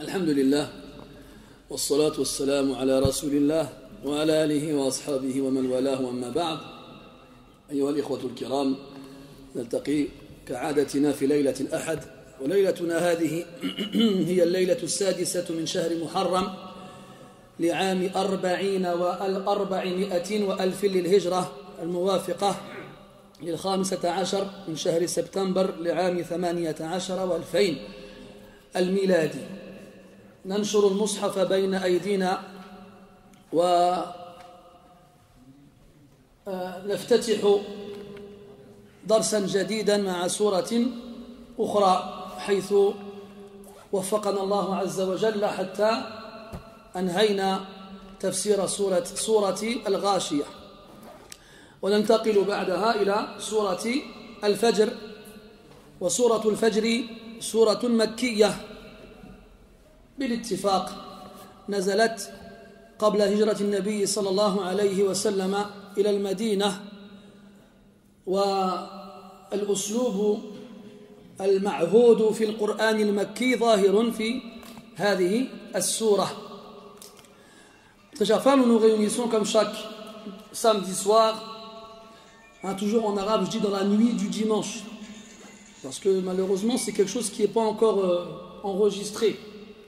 الحمد لله والصلاة والسلام على رسول الله وعلى آله وأصحابه ومن والاه وأما بعد أيها الإخوة الكرام نلتقي كعادتنا في ليلة الأحد وليلتنا هذه هي الليلة السادسة من شهر محرم لعام أربعين والأربعمائة وألف للهجرة الموافقة للخامسة عشر من شهر سبتمبر لعام ثمانية عشر والفين الميلادي ننشر المصحف بين أيدينا ونفتتح درسا جديدا مع سورة أخرى حيث وفقنا الله عز وجل حتى أنهينا تفسير سورة, سورة الغاشية. وننتقل بعدها إلى سورة الفجر. وسورة الفجر سورة مكية. بالاتفاق نزلت قبل هجرة النبي صلى الله عليه وسلم إلى المدينة والأسلوب المعهود في القرآن المكي ظاهر في هذه السورة. Chers nous nous réunissons comme chaque samedi soir, hein, toujours en arabe, je dis dans la nuit du dimanche. Parce que malheureusement, c'est quelque chose qui n'est pas encore euh, enregistré.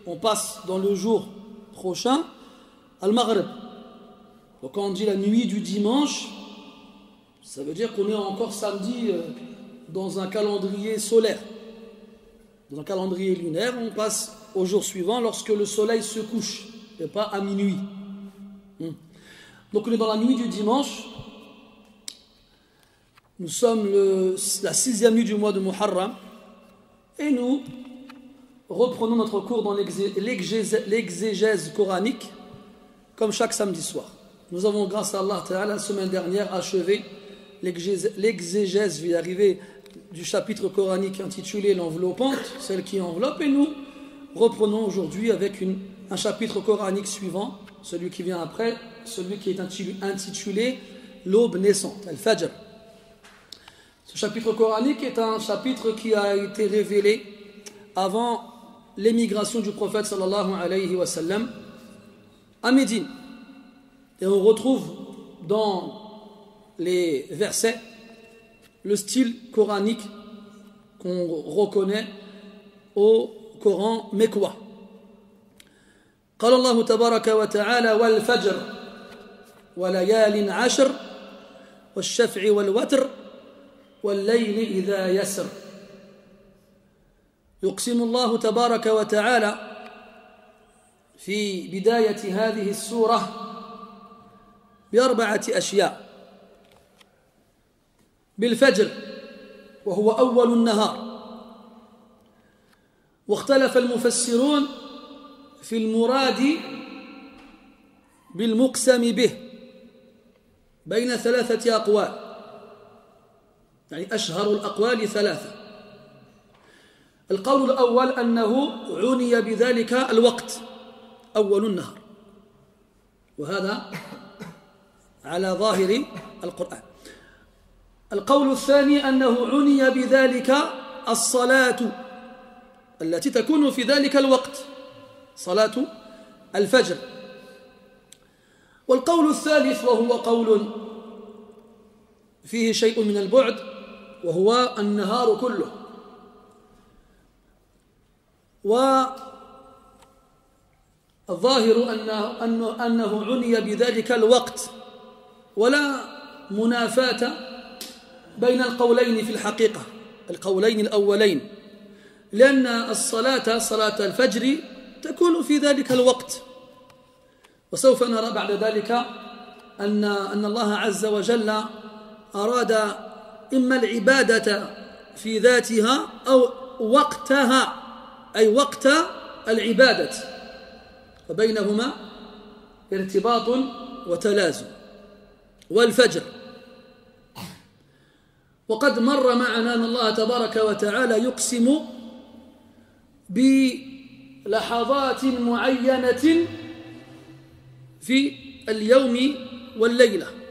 On passe dans le jour prochain, al-Maghrib. Donc quand on dit la nuit du dimanche, ça veut dire qu'on est encore samedi euh, dans un calendrier solaire. Dans un calendrier lunaire, on passe au jour suivant lorsque le soleil se couche, et pas à minuit. Hmm. Donc on est dans la nuit du dimanche. Nous sommes la sixième nuit du mois de Muharram et nous reprenons notre cours dans l'exégèse coranique comme chaque samedi soir. Nous avons, grâce à Allah, la semaine dernière achevé l'exégèse, via arriver du chapitre coranique intitulé L'enveloppante, celle qui enveloppe, et nous reprenons aujourd'hui avec un chapitre coranique suivant, celui qui vient après, celui qui est intitulé L'aube naissante, Al-Fajr. Ce chapitre coranique est un chapitre qui a été révélé avant l'émigration du prophète sallallahu alayhi wa sallam à Médine. Et on retrouve dans les versets le style coranique qu'on reconnaît au Coran mécois. قال الله تبارك وتعالى والفجر وليال عشر والشفع والوتر والليل إذا يسر. يقسم الله تبارك وتعالى في بداية هذه السورة بأربعة أشياء. بالفجر وهو أول النهار. واختلف المفسرون في المراد بالمقسم به بين ثلاثة أقوال. يعني أشهر الأقوال ثلاثة. القول الأول أنه عني بذلك الوقت أول النهار. وهذا على ظاهر القرآن. القول الثاني أنه عني بذلك الصلاة التي تكون في ذلك الوقت صلاة الفجر. والقول الثالث وهو قول فيه شيء من البعد وهو النهار كله. والظاهر أنه, أنه, أنه عني بذلك الوقت. ولا منافاة بين القولين في الحقيقة القولين الأولين. لأن الصلاة صلاة الفجر تكون في ذلك الوقت. وسوف نرى بعد ذلك أن أن الله عز وجل أراد إما العبادة في ذاتها أو وقتها أي وقت العبادة. وبينهما ارتباط وتلازم. والفجر. وقد مر معنا أن الله تبارك وتعالى يقسم بلحظات معينة في اليوم والليلة.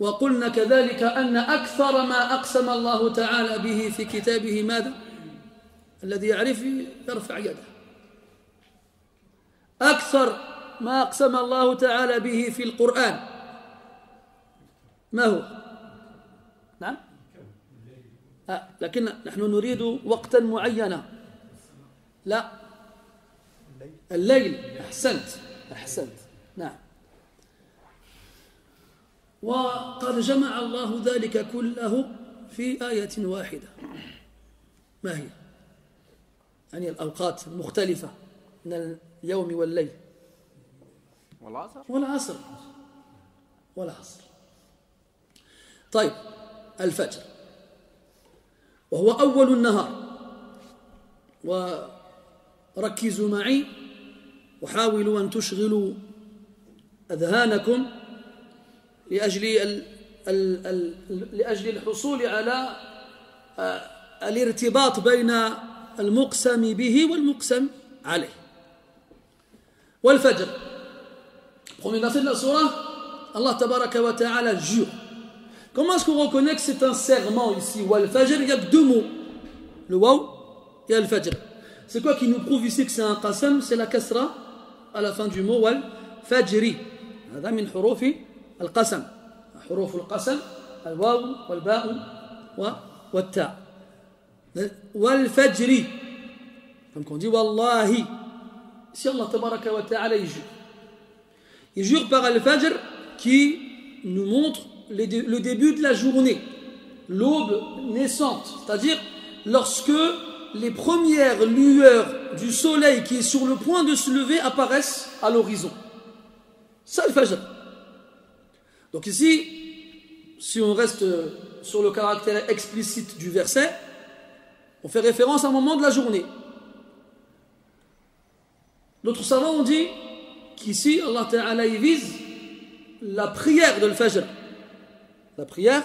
وقلنا كذلك أن أكثر ما أقسم الله تعالى به في كتابه ماذا؟ الذي يعرف يرفع يده. أكثر ما أقسم الله تعالى به في القرآن. ما هو؟ نعم؟ آه لكن نحن نريد وقتا معينا. لا. الليل. أحسنت. أحسنت. نعم. وقد جمع الله ذلك كله في آية واحدة. ما هي؟ يعني الأوقات المختلفة من اليوم والليل. والعصر؟ والعصر. والعصر. طيب الفجر. وهو أول النهار. وركزوا معي. وحاولوا أن تشغلوا أذهانكم. لأجل ال ال ال لأجل الحصول على آه، الارتباط بين المقسم به والمقسم عليه والفجر Premier verset de la surah, Allah tabaraka wa ta'ala jure. Comment est-ce qu'on reconnaît que c'est un serment ici Wal fajr, il n'y a que deux mots. Le waw et al fajr. C'est quoi qui nous prouve ici que c'est un qasam C'est la kasra à la fin du mot wal fajri. هذا من حروف القسم حروف القسم الواو والباء والتاء والفجر donc on dit wallahi si Allah tabaraka wa ta'ala il jure il jure par al-fajr qui nous montre le début de la journée l'aube naissante c'est-à-dire lorsque les premières lueurs du soleil qui est sur le point de se lever apparaissent à l'horizon ça al-fajr donc ici si on reste sur le caractère explicite du verset on fait référence à un moment de la journée. D'autres savants ont dit qu'ici, Allah Ta'ala vise la prière de l'Fajr. La prière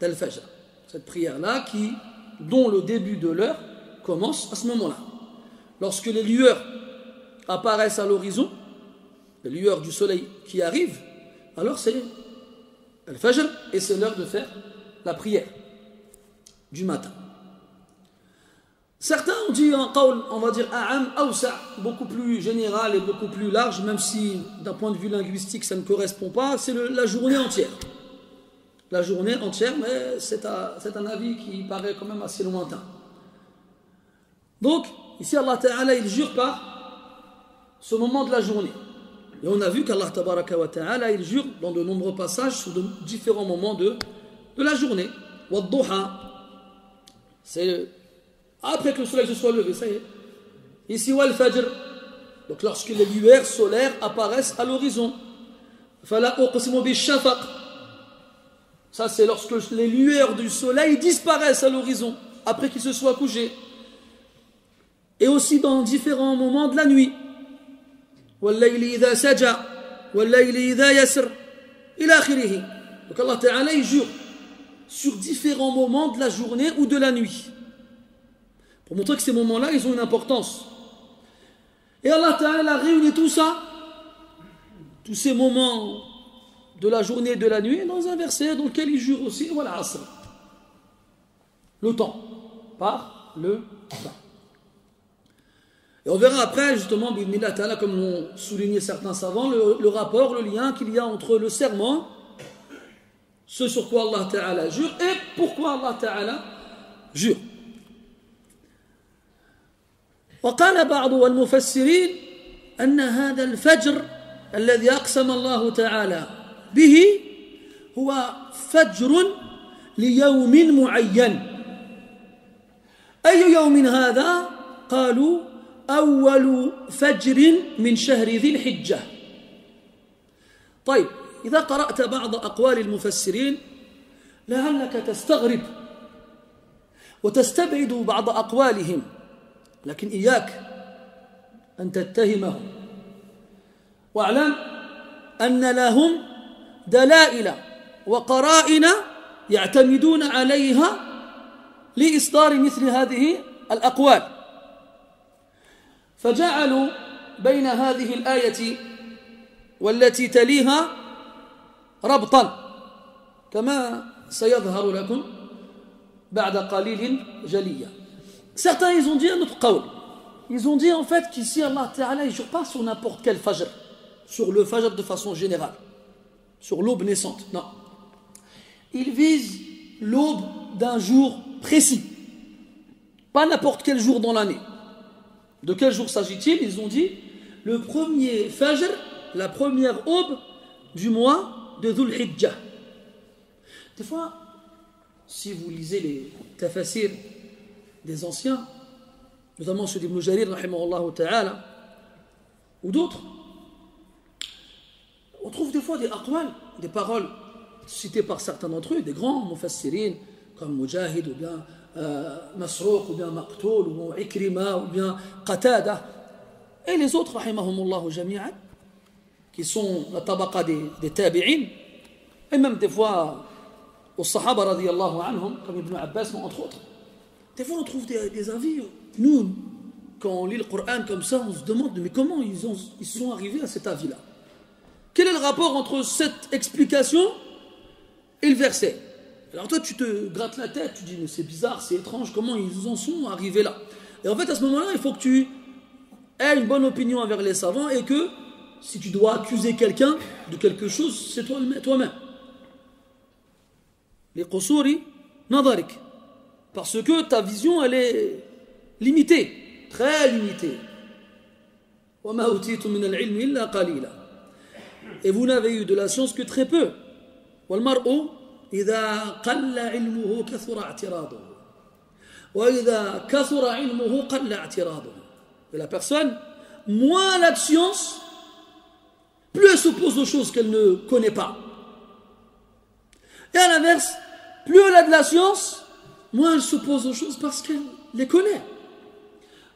de l'Fajr. Cette prière-là, dont le début de l'heure commence à ce moment-là. Lorsque les lueurs apparaissent à l'horizon, les lueurs du soleil qui arrivent, alors c'est l'Fajr et c'est l'heure de faire la prière du matin. Certains ont dit un qawl, on va dire a'am awsa, beaucoup plus général et beaucoup plus large, même si d'un point de vue linguistique ça ne correspond pas, c'est la journée entière. La journée entière, mais c'est un avis qui paraît quand même assez lointain. Donc, ici Allah Ta'ala, il jure par ce moment de la journée. Et on a vu qu'Allah Ta'ala, il jure dans de nombreux passages sur de différents moments de, de la journée. C'est après que le soleil se soit levé, ça y est. Ici, wal fajr. Donc lorsque les lueurs solaires apparaissent à l'horizon. Ça, c'est lorsque les lueurs du soleil disparaissent à l'horizon, après qu'il se soit couché. Et aussi dans différents moments de la nuit. Donc Allah Ta'ala, il jure sur différents moments de la journée ou de la nuit pour montrer que ces moments-là, ils ont une importance. Et Allah Ta'ala a réuni tout ça, tous ces moments de la journée et de la nuit, dans un verset dans lequel il jure aussi, voilà. Le temps, par le temps. Et on verra après, justement, comme l'ont souligné certains savants, le, le rapport, le lien qu'il y a entre le serment, ce sur quoi Allah Ta'ala jure, et pourquoi Allah Ta'ala jure. وقال بعض المفسرين أن هذا الفجر الذي أقسم الله تعالى به هو فجر ليوم معين أي يوم هذا؟ قالوا أول فجر من شهر ذي الحجة. طيب إذا قرأت بعض أقوال المفسرين لعلك تستغرب وتستبعد بعض أقوالهم لكن إياك أن تتهمهم. واعلم أن لهم دلائل وقرائن يعتمدون عليها لإصدار مثل هذه الأقوال. فجعلوا بين هذه الآية والتي تليها ربطا كما سيظهر لكم بعد قليل جليا Certains, ils ont dit un autre qawl. Ils ont dit en fait qu'ici, Allah Ta'ala, il ne jure pas sur n'importe quel fajr, sur le fajr de façon générale, sur l'aube naissante. Non. Il vise l'aube d'un jour précis, pas n'importe quel jour dans l'année. De quel jour s'agit-il? Ils ont dit le premier fajr, la première aube du mois de Dhul Hijjah. Des fois, si vous lisez les tafasirs des anciens, notamment ceux d'Ibn Jarir, ta'ala, ou d'autres, on trouve des fois des aqwal, des paroles citées par certains d'entre eux, des grands mufassirin, comme Mujahid, ou bien euh, Masruq, ou bien Maqtoul, ou Ikrima, ou bien Qatada, et les autres, qui sont la tabaqa des, des tabi'in, et même des fois aux Sahaba radiallahu anhum, comme Ibn Abbas, entre autres. Des fois, on trouve des, avis. Nous, quand on lit le Coran comme ça, on se demande mais comment ils, ont, ils sont arrivés à cet avis-là? Quel est le rapport entre cette explication et le verset? Alors toi, tu te grattes la tête, tu dis mais c'est bizarre, c'est étrange, comment ils en sont arrivés là? Et en fait, à ce moment-là, il faut que tu aies une bonne opinion envers les savants et que si tu dois accuser quelqu'un de quelque chose, c'est toi-même. Les qusuri nadarik. Parce que ta vision, elle est limitée, très limitée. Et vous n'avez eu de la science que très peu. Et la personne, moins la science, plus elle s'oppose aux choses qu'elle ne connaît pas. Et à l'inverse, plus elle a de la science, moins elle s'oppose aux choses parce qu'elle les connaît.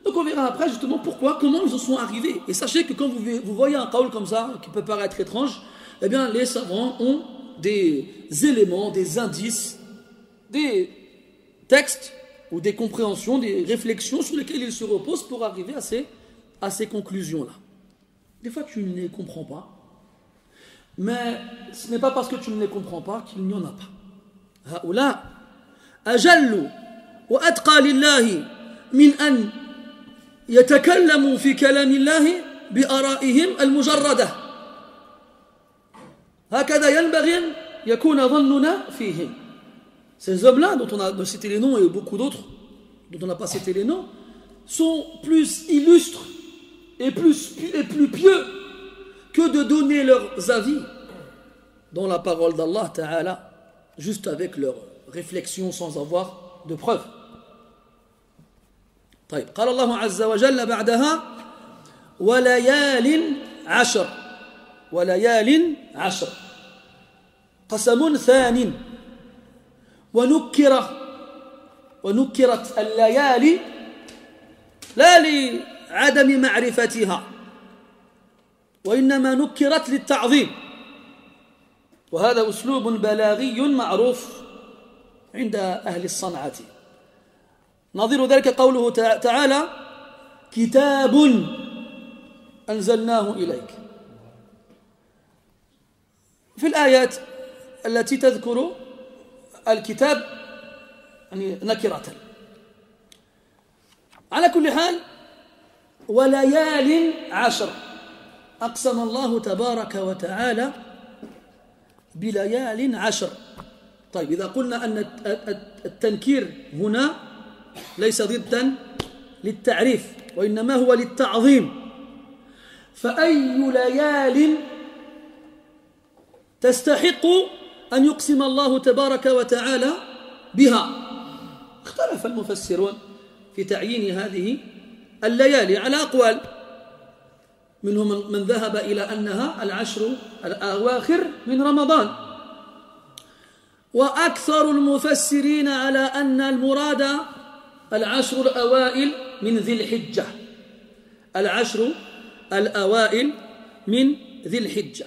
Donc on verra après justement pourquoi, comment ils en sont arrivés. Et sachez que quand vous, voyez un qawl comme ça, qui peut paraître étrange, eh bien les savants ont des éléments, des indices, des textes ou des compréhensions, des réflexions sur lesquelles ils se reposent pour arriver à ces, à ces conclusions-là. Des fois tu ne les comprends pas, mais ce n'est pas parce que tu ne les comprends pas qu'il n'y en a pas. هؤلاء أجل وأتقى لله من أن يتكلموا في كلام الله بآرائهم المجردة هكذا ينبغي أن يكون ظننا فيهم Ces hommes-là, dont on a cité les noms et beaucoup d'autres, dont on n'a pas cité les noms, sont plus illustres et plus, et plus pieux que de donner leurs avis dans la parole d'Allah Ta'ala, juste avec leurs réflexions sans avoir de preuves. طيب قال الله عز وجل بعدها وليال عشر وليال عشر قسم ثان. ونكر ونكرت الليالي لا لعدم معرفتها وإنما نكرت للتعظيم. وهذا أسلوب بلاغي معروف عند أهل الصنعة. نظير ذلك قوله تعالى كتاب أنزلناه إليك. في الآيات التي تذكر الكتاب يعني نكرة. على كل حال وليال عشر. أقسم الله تبارك وتعالى بليال عشر. طيب إذا قلنا أن التنكير هنا ليس ضدا للتعريف وإنما هو للتعظيم. فأي ليال تستحق أن يقسم الله تبارك وتعالى بها. اختلف المفسرون في تعيين هذه الليالي على أقوال. منهم من ذهب إلى أنها العشر الأواخر من رمضان. وأكثر المفسرين على أن المراد العشر الأوائل من ذي الحجة. العشر الأوائل من ذي الحجة.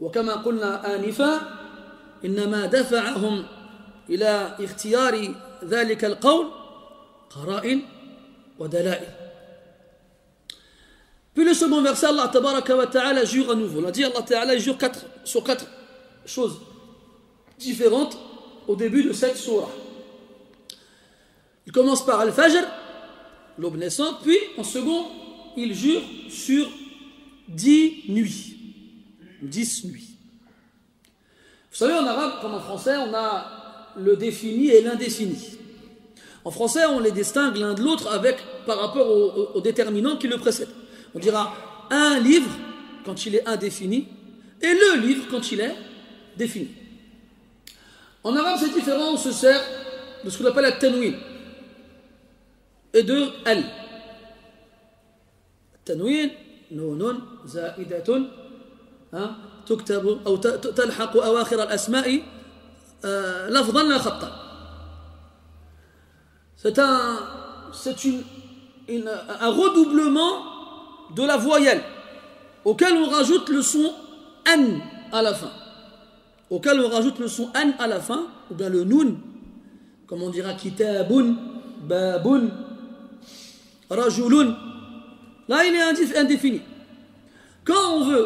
وكما قلنا آنفا إنما دفعهم إلى اختيار ذلك القول قرائن ودلائل Puis le second verset, Allah wa ta'ala jure à nouveau. On a dit Allah ta'ala jure quatre, sur quatre choses différentes au début de cette surah. Il commence par Al-Fajr, l'aube naissante, puis en second, il jure sur dix nuits. dix nuits. Vous savez, en arabe comme en français, on a le défini et l'indéfini. En français, on les distingue l'un de l'autre avec par rapport au, déterminant qui le précède. On dira un livre quand il est indéfini et le livre quand il est défini. En arabe, c'est différent, on se sert de ce qu'on appelle la tanwin et de al. Tanwin, non, non, تكتب أو تلحق أواخر الأسماء لفظا لا خطا C'est un, c'est une, une, un redoublement de la voyelle auquel on rajoute le son an à la fin. Auquel on rajoute le son an à la fin, ou bien le nun, comme on dira kitabun, babun, rajulun. Là, il est indéfini. Quand on veut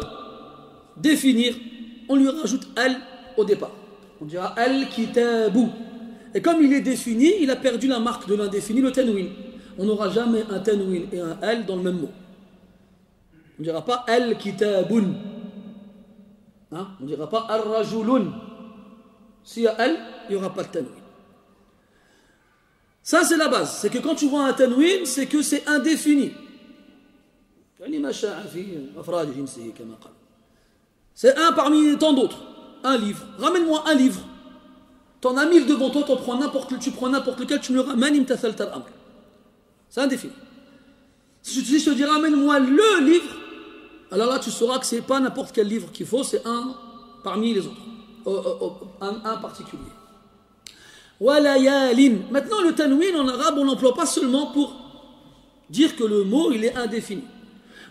définir, on lui rajoute al au départ. On dira al kitabu. Et comme il est défini, il a perdu la marque de l'indéfini, le tanwin. On n'aura jamais un tanwin et un al dans le même mot. On ne dira pas al kitabun. Hein? On ne dira pas al rajulun. S'il y a al, il n'y aura pas de. Ça, c'est la base. C'est que quand tu vois un tanwin, c'est que c'est indéfini. C'est un parmi tant d'autres. Un livre. Ramène-moi un livre. T'en as mille devant toi, t'en prends n'importe tu prends n'importe lequel, tu me le ramènes, C'est indéfini. Si je te dis ramène-moi le livre, alors là tu sauras que c'est pas n'importe quel livre qu'il faut, c'est un parmi les autres. Un, un particulier. Maintenant, le tanwin en arabe, on n'emploie pas seulement pour dire que le mot il est indéfini.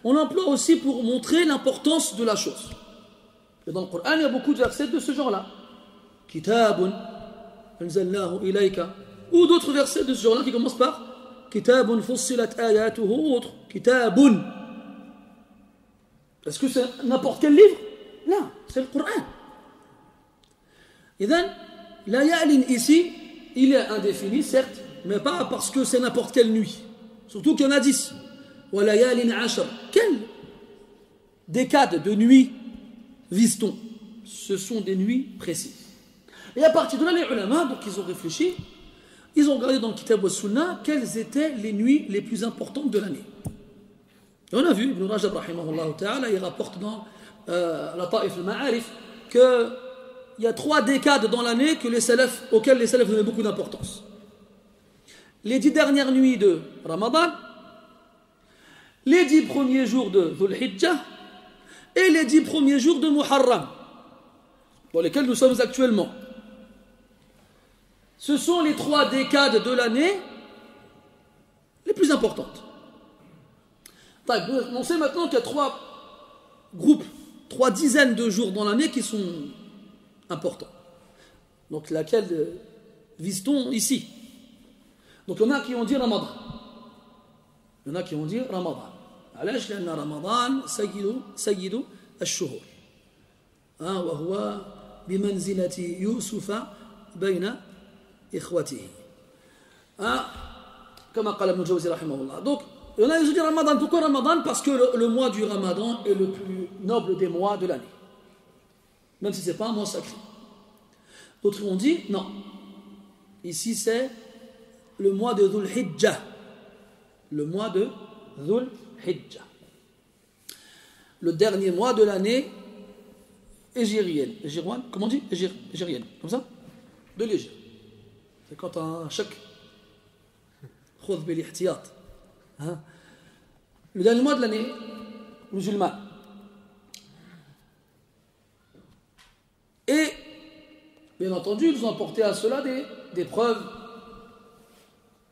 On l'emploie aussi pour montrer l'importance de la chose. Et dans le Coran, il y a beaucoup de versets de ce genre-là. Kitabun, anzalnahu ilayka. Ou d'autres versets de ce genre-là qui commencent par Kitabun fussilat ayatuhu ou autre. Kitabun. Est-ce que c'est n'importe quel livre? Non, c'est le Coran. Et donc, la ya'lin ici, il est indéfini, certes, mais pas parce que c'est n'importe quelle nuit. Surtout qu'il y en a dix. Quelle décade de nuit vise-t-on Ce sont des nuits précises. Et à partir de là, les ulama, donc ils ont réfléchi, ils ont regardé dans le Kitab wa Sunnah quelles étaient les nuits les plus importantes de l'année. Et on a vu, Ibn Rajab, il rapporte dans euh, la Ta'if al-Ma'arif que il y a trois décades dans l'année que les salafs, auxquelles les salafs donnaient beaucoup d'importance. Les dix dernières nuits de Ramadan, les dix premiers jours de Dhul Hijjah et les dix premiers jours de Muharram, dans lesquels nous sommes actuellement. Ce sont les trois décades de l'année les plus importantes. On sait maintenant qu'il y a trois groupes, trois dizaines de jours dans l'année qui sont important. Donc laquelle euh, vise-t-on ici? Donc il y en a qui ont dit Ramadan. Il y en a qui ont dit Ramadan. علاش لأن رمضان سيد سيد الشهور آه وهو بمنزلة يوسف بين إخوته آه كما قال ابن الجوزي رحمه الله donc il y en a qui ont dit Ramadan pourquoi Ramadan parce que le, le mois du Ramadan est le plus noble des mois de l'année même si ce n'est pas un mois sacré. D'autres ont dit, non, ici c'est le mois de Dhul Hijjah. Le mois de Dhul Hijjah. le dernier mois de l'année égérienne. Égérienne Comment on dit Égérienne. Comme ça De l'Égypte. C'est quand un choc. Hein? Le dernier mois de l'année musulmane. Et, bien entendu, ils ont apporté à cela des preuves,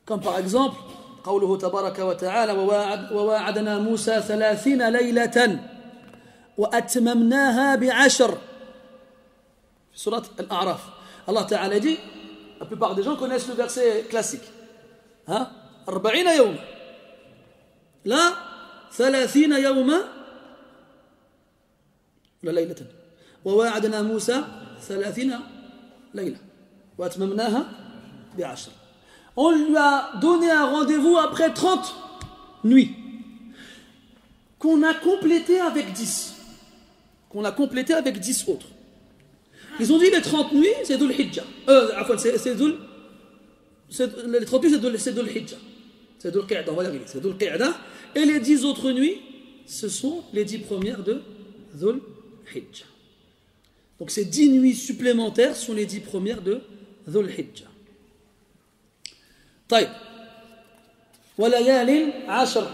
comme par exemple, قوله تبارك وتعالى وواعدنا موسى ثلاثين ليلة وأتممناها بعشر. في سورة الأعراف. الله تعالى dit la plupart des gens connaissent le verset classique. ها أربعين يوما. لا ثلاثين يوما لا ليلة. وواعدنا موسى ثلاثين ليلة وأتممناها بعشر. On lui a donné un rendez-vous après 30 nuits, qu'on a complété avec 10. Qu'on a complété avec 10 autres. Ils ont dit les 30 nuits, c'est Dhul Hijjah. Euh. Les 30 nuits, c'est Dhul Hijjah. C'est Dhul Qa'da, on va C'est. Et les 10 autres nuits, ce sont les 10 premières de Dhul Hijjah. Donc ces 10 nuits supplémentaires sont les 10 premières de Dhul Hijjah. طيب وليال عشر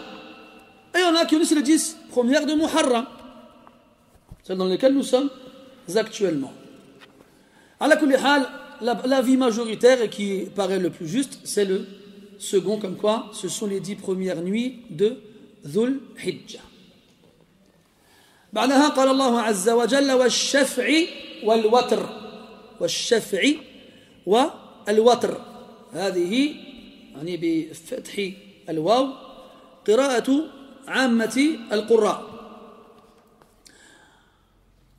et on a qui c'est les 10 premières de Muharram celles dans lesquelles nous sommes actuellement la, la vie majoritaire et qui paraît le plus juste c'est le second comme quoi ce sont les 10 premières nuits de Dhul Hijjah بعدها قال الله عز وجل والشفع والوتر والشفع والوتر هذه يعني بفتح الواو قراءة عامة القراء.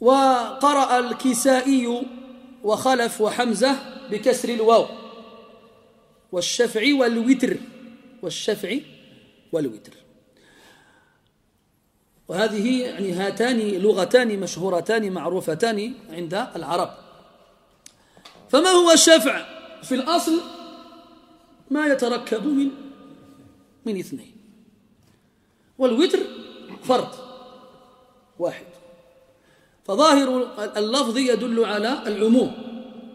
وقرأ الكسائي وخلف وحمزة بكسر الواو. والشفع والوتر والشفع والوتر. وهذه يعني هاتان لغتان مشهورتان معروفتان عند العرب. فما هو الشفع في الأصل؟ ما يتركب من من اثنين. والوتر فرد واحد. فظاهر اللفظ يدل على العموم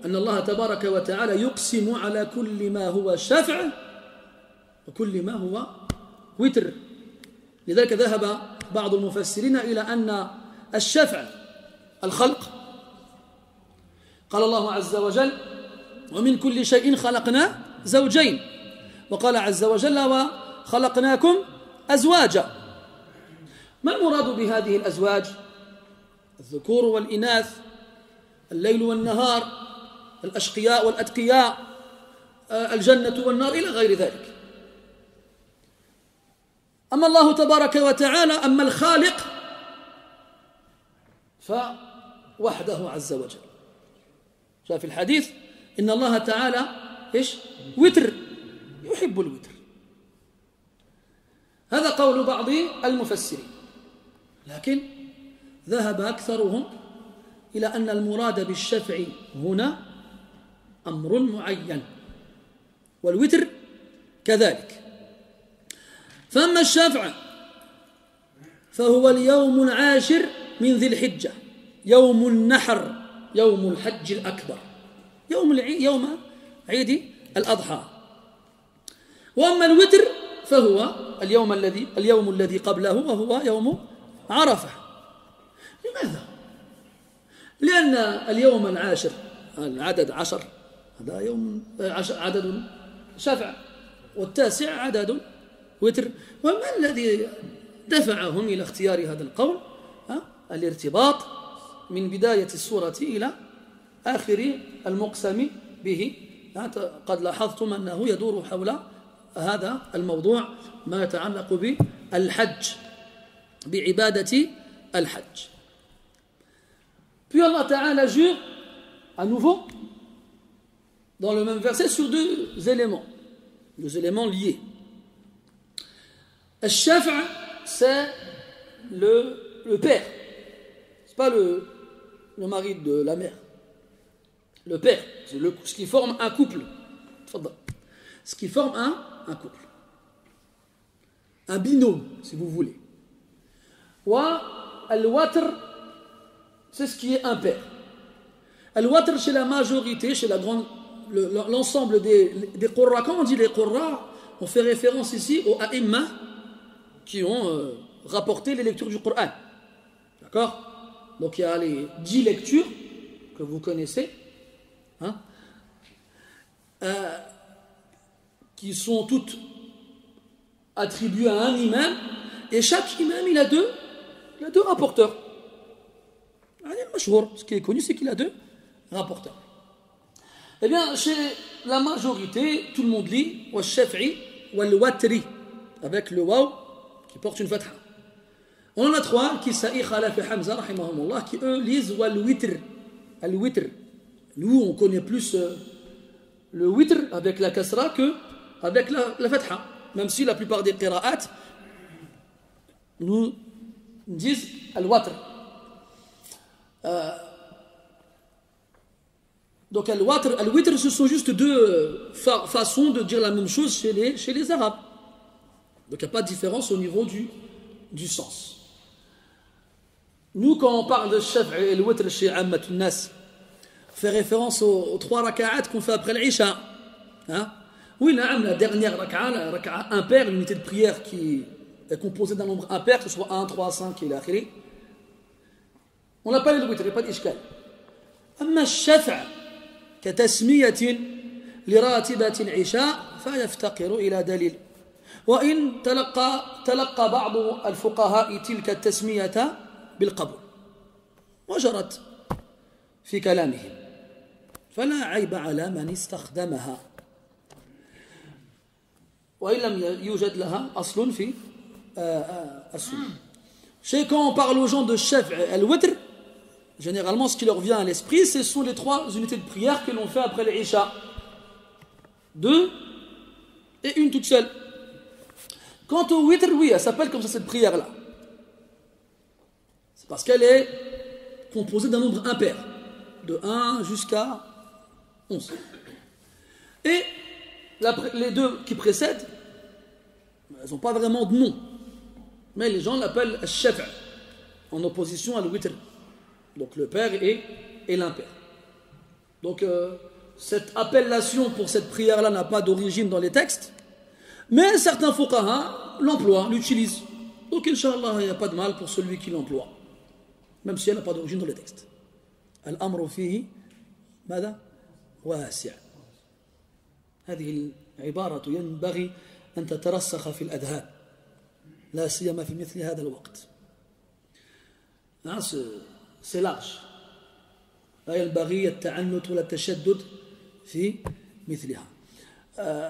أن الله تبارك وتعالى يقسم على كل ما هو شفع وكل ما هو وتر. لذلك ذهب بعض المفسرين إلى أن الشفع الخلق. قال الله عز وجل ومن كل شيء خلقنا زوجين. وقال عز وجل وخلقناكم أزواجا. ما المراد بهذه الأزواج؟ الذكور والإناث الليل والنهار الأشقياء والأتقياء الجنة والنار إلى غير ذلك. أما الله تبارك وتعالى أما الخالق فوحده عز وجل. جاء في الحديث؟ إن الله تعالى إيش؟ وتر. يحب الوتر. هذا قول بعض المفسرين. لكن ذهب أكثرهم إلى أن المراد بالشفع هنا أمر معين. والوتر كذلك. فأما الشفع فهو اليوم العاشر من ذي الحجة. يوم النحر يوم الحج الأكبر. يوم. يوم عيد الأضحى. وأما الوتر فهو اليوم الذي اليوم الذي قبله وهو يوم عرفة. لماذا؟ لأن اليوم العاشر العدد عشر هذا يوم عدد شفع والتاسع عدد وتر. وما الذي دفعهم إلى اختيار هذا القول؟ الارتباط من بداية السورة إلى آخر المقسم به. قد لاحظتم أنه يدور حول هذا الموضوع ما يتعلق بالحج بعبادة الحج Puis Allah Ta'ala jure à nouveau dans le même verset sur deux éléments, deux éléments liés. Al-Shafa, c'est le, le père, c'est pas le, le mari de la mère. Le père, c'est ce qui forme un couple. Ce qui forme un, couple. Un binôme, si vous voulez. Wa al-watr, c'est ce qui est un père. Al-watr, chez la majorité, chez la grande, l'ensemble des, des quand on dit les qurra, on fait référence ici aux a'imma qui ont euh, rapporté les lectures du Coran. D'accord? Donc il y a les dix lectures que vous connaissez, hein, euh, qui sont toutes attribuées à un imam, et chaque imam il a deux, il a deux rapporteurs. Ce qui est connu, c'est qu'il a deux rapporteurs. Eh bien, chez la majorité, tout le monde lit wa shafi'i wa watri avec le waw qui porte une fatha. On en a trois, qui Kisa'i, Khalaf et Hamza, qui eux lisent wal witr, al witr. Nous, on connaît plus euh, le witr avec la kasra que avec la, la. Même si la plupart des qira'at nous disent al-watr. Euh, donc al-watr, al-witr, ce sont juste deux fa- façons de dire la même chose chez les, chez les Arabes. Donc il n'y a pas de différence au niveau du, du sens. Nous, quand on parle de chef et le witr chez on fait référence aux, aux trois raka'at qu'on fait après l'Isha. Hein? Oui, naam, la dernière raka'a, la raka'a impair, l'unité de prière qui est composée d'un nombre impair, que ce soit 1, 3, 5 et l'akhiri. On l'appelle le witr, il n'y a pas d'ishkal. أما الشفع كتسمية لراتبة العشاء فيفتقر إلى دليل وإن تلقى تلقى بعض الفقهاء تلك التسمية بالقبول وجرت في كلامهم فلا عيب على من استخدمها وإن لم يوجد لها أصل في آه، آه، السنة Chez quand on parle aux gens de chef al-witr, généralement ce qui leur vient à l'esprit, ce sont les trois unités de prière que l'on fait après l'Isha. Deux et une toute seule. Quant au witr, oui, elle s'appelle comme ça cette prière-là. C'est parce qu'elle est composée d'un nombre impair, de 1 jusqu'à 11. Et les deux qui précèdent, ben, elles n'ont pas vraiment de nom. Mais les gens l'appellent Shafa, en opposition à l'Witr. Donc le père et, et l'impère. Donc euh, cette appellation pour cette prière-là n'a pas d'origine dans les textes. Mais certains fuqaha l'emploient, l'utilisent. Donc, Inch'Allah, il n'y a pas de mal pour celui qui l'emploie, même si elle n'a pas d'origine dans les textes. Al-amru fihi, واسع. هذه العبارة ينبغي أن تترسخ في الأذهان لا سيما في مثل هذا الوقت. C'est large. لا ينبغي التعنت ولا التشدد في مثلها. Euh,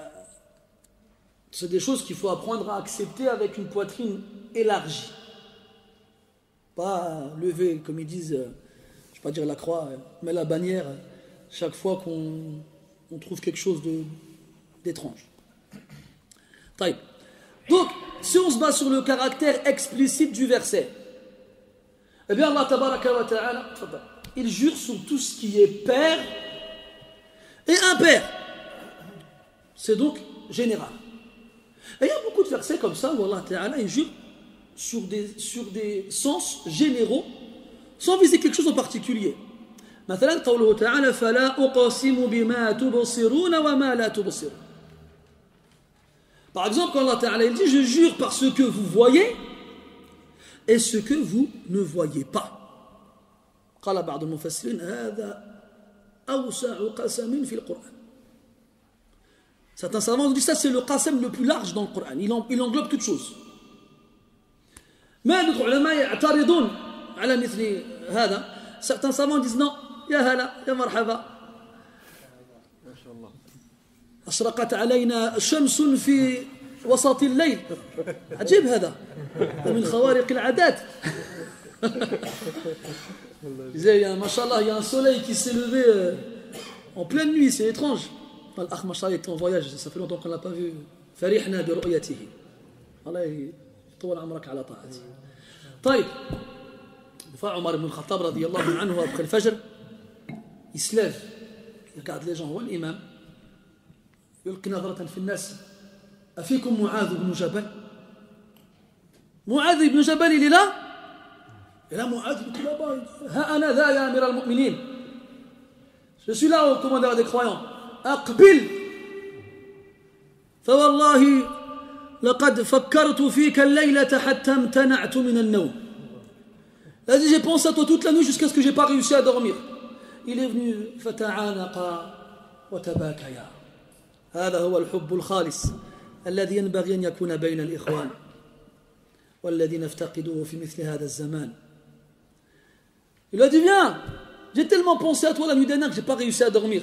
c'est des choses qu'il faut apprendre à accepter avec une poitrine élargie. Pas lever, comme ils disent, euh, je ne vais pas dire la croix, euh, mais la bannière euh, chaque fois qu'on on trouve quelque chose d'étrange. Donc, si on se base sur le caractère explicite du verset, eh bien Allah ta'ala, il jure sur tout ce qui est père et impair. C'est donc général. Et il y a beaucoup de versets comme ça où Allah ta'ala il jure sur des, sur des sens généraux sans viser quelque chose en particulier. مثلا قوله تعالى فلا أقسم بما تبصرون وما لا تبصرون Par exemple, quand Allah Ta'ala il dit Je jure par ce que vous voyez et ce que vous ne voyez pas. قال بعض المفسرين هذا أوسع قسم في القرآن. Certains savants disent ça c'est le qasam le plus large dans le Coran. Il, en- il englobe toutes choses. ما d'autres علماء يعترضون على مثل هذا. Certains savants disent non, يا هلا يا مرحبا. أشرقت علينا شمس في وسط الليل. عجيب هذا. من خوارق العادات. زي ما شاء الله يا soleil كي s'est levé euh, en pleine nuit c'est étrange. الأخ ما شاء الله ton voyage ça fait longtemps qu'on l'a pas فرحنا برؤيته. الله يطول عمرك على طاعته. طيب فعمر بن الخطاب رضي الله عنه وابقى الفجر. يسلف. يقعد لي جون هو الإمام. يلقي نظرة في الناس. أفيكم معاذ بن جبل؟ معاذ بن جبل لا لا معاذ بن جبل. ها أنا ذا يا أمير المؤمنين. Je suis là au commandeur des croyants. أقبل. فوالله لقد فكرت فيك الليلة حتى امتنعت من النوم. J'ai جي بونس toi توت la nuit jusqu'à ce que j'ai pas réussi à. Il est venu, فتعانقا وتباكيا. هذا هو الحب الخالص الذي ينبغي أن يكون بين الإخوان والذي نفتقده في مثل هذا الزمان. Il a dit, viens, j'ai tellement pensé à toi la nuit dernière que j'ai pas réussi à dormir.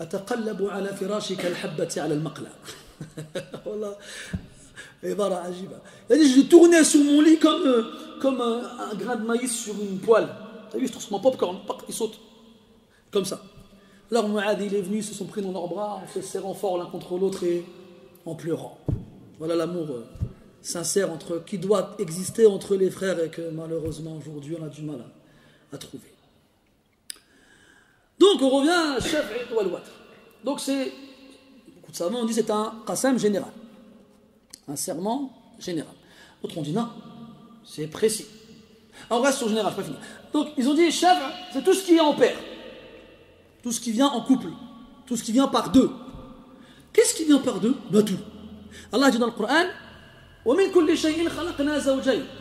أتقلب على فراشك الحبة على المقلى. والله عبارة عجيبة. Dit, je tournais sur mon lit comme, euh, comme un, un grain de maïs sur une poêle. T'as vu, je trouve mon popcorn, il saute. Comme ça. Alors Mu'ad, il est venu, ils se sont pris dans leurs bras, en se serrant fort l'un contre l'autre et en pleurant. Voilà l'amour euh, sincère entre, qui doit exister entre les frères et que malheureusement aujourd'hui on a du mal à, trouver. Donc on revient à chef et al Donc c'est, beaucoup de savants ont dit c'est un qasam général, un serment général. D'autres ont dit non, c'est précis. Alors on reste sur général, pas fini. Donc ils ont dit chef, c'est tout ce qui est en paire, tout ce qui vient en couple, tout ce qui vient par deux. Qu'est-ce qui vient par deux? Bah, tout. Allah dit dans le Coran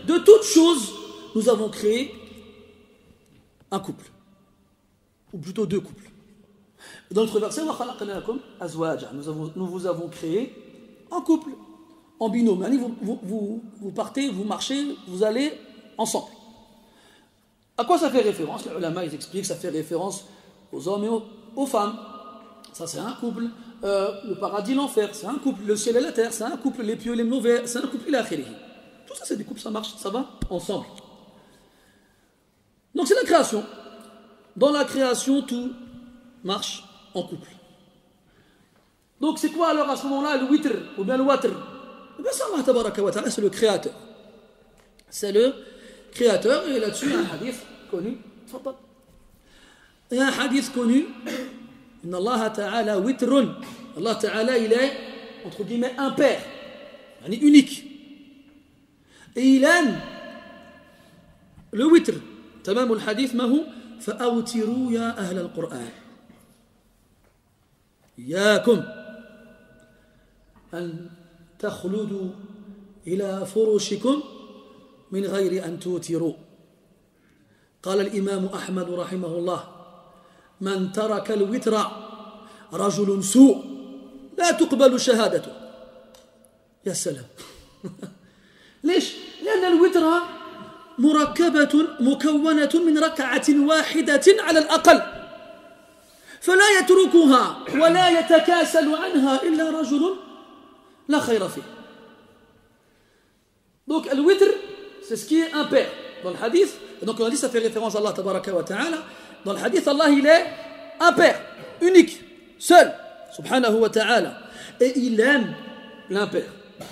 de toutes choses, nous avons créé un couple ou plutôt deux couples. Dans notre verset, nous, avons, vous avons créé en couple, en binôme. Vous, partez, vous marchez, vous allez ensemble. À quoi ça fait référence? Les ulama, ils expliquent que ça fait référence aux hommes et aux, femmes. Ça, c'est un couple. Euh, le paradis, l'enfer, c'est un couple. Le ciel et la terre, c'est un couple. Les pieux et les mauvais, c'est un couple. Tout ça, c'est des couples, ça marche, ça va ensemble. Donc, c'est la création. Dans la création, tout marche en couple. Donc c'est quoi alors à ce moment-là le witr ou bien le watr? Eh c'est le créateur. C'est le créateur et là-dessus un hadith connu. A un hadith connu. Inna Allah ta'ala witrun. Allah ta'ala il est entre guillemets impair, est unique. Et il aime le witr. تمام الحديث ما هو فأوتروا يا أهل القرآن إياكم أن تخلدوا إلى فرشكم من غير أن توتروا قال الإمام أحمد رحمه الله من ترك الوتر رجل سوء لا تقبل شهادته يا سلام ليش؟ لأن الوتر مركبة مكونة من ركعة واحدة على الأقل فلا يتركها ولا يتكاسل عنها إلا رجل لا خير فيه Donc le witr, c'est ce qui est impair dans le hadith. Allah tabaraka wa ta'ala. Dans le hadith, Allah il est impair, unique, seul, subhanahu wa ta'ala. Et il aime l'impair.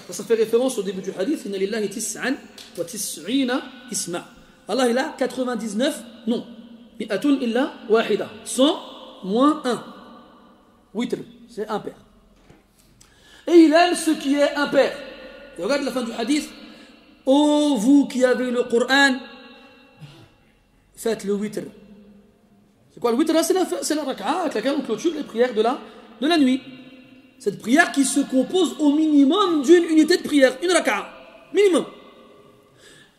Ça fait référence au début du hadith. Allah il a 99 non. Mi'atun illa wahida. 100 moins 1. Witr, c'est impair. Et il aime ce qui est impair. Et regarde la fin du hadith. Ô vous qui avez le Coran, faites le witr C'est quoi le witr C'est la, la raka'a avec laquelle on clôture les prières de la, de la nuit. Cette prière qui se compose au minimum d'une unité de prière, une raka'a, minimum.